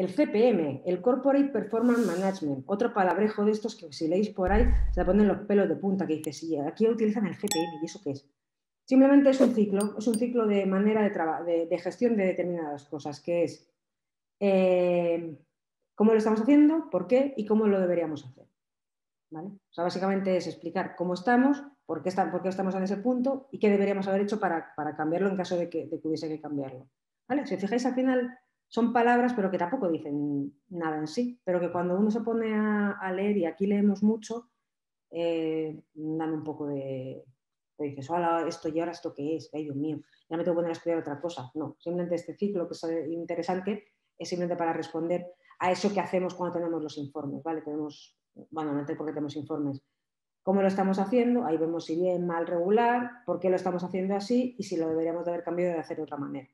El GPM, el Corporate Performance Management, otro palabrejo de estos que si leéis por ahí se ponen los pelos de punta, que dice, sí, aquí utilizan el GPM, ¿y eso qué es? Simplemente es un ciclo, es un ciclo de manera de, de, gestión de determinadas cosas, que es eh, cómo lo estamos haciendo, por qué y cómo lo deberíamos hacer. ¿vale? O sea, básicamente es explicar cómo estamos, por qué, estamos en ese punto y qué deberíamos haber hecho para, cambiarlo en caso de que, de que hubiese que cambiarlo. ¿vale? Si os fijáis, al final son palabras, pero que tampoco dicen nada en sí, pero que cuando uno se pone a, leer, y aquí leemos mucho, eh, dan un poco de... Dices, hola, esto y ahora esto qué es, ay Dios mío, ya me tengo que poner a estudiar otra cosa. No, simplemente este ciclo que es interesante es simplemente para responder a eso que hacemos cuando tenemos los informes, ¿vale? Tenemos, bueno, no porque tenemos informes. ¿Cómo lo estamos haciendo? Ahí vemos si bien, mal, regular, por qué lo estamos haciendo así y si lo deberíamos de haber cambiado de hacer de otra manera.